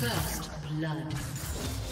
First blood.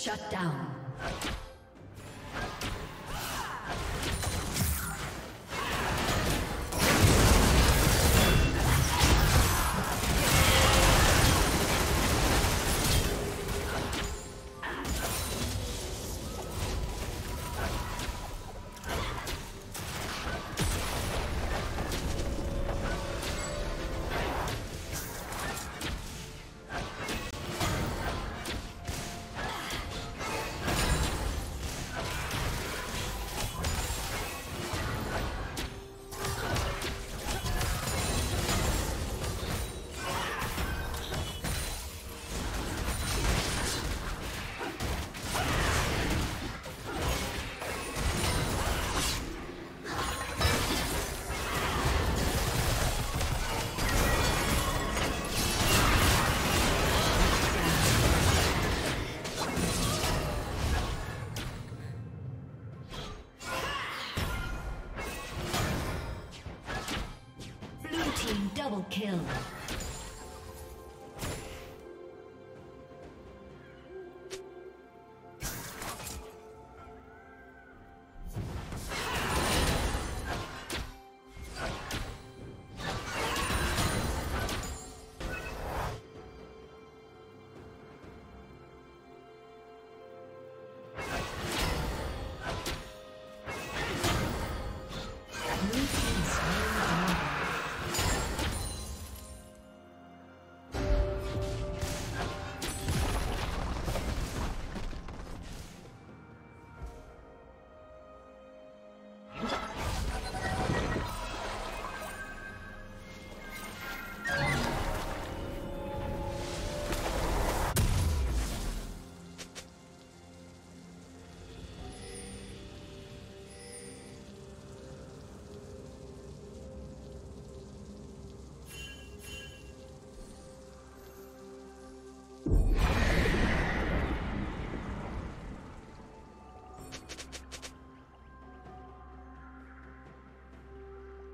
Shut down.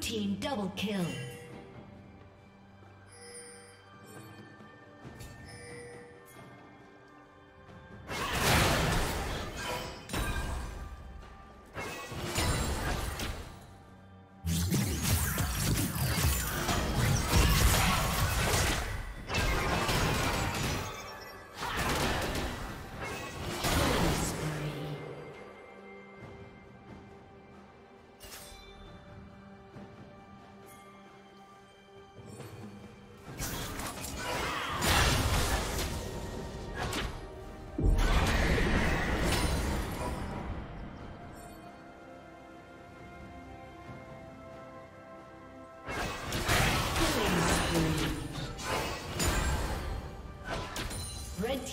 Team double kill.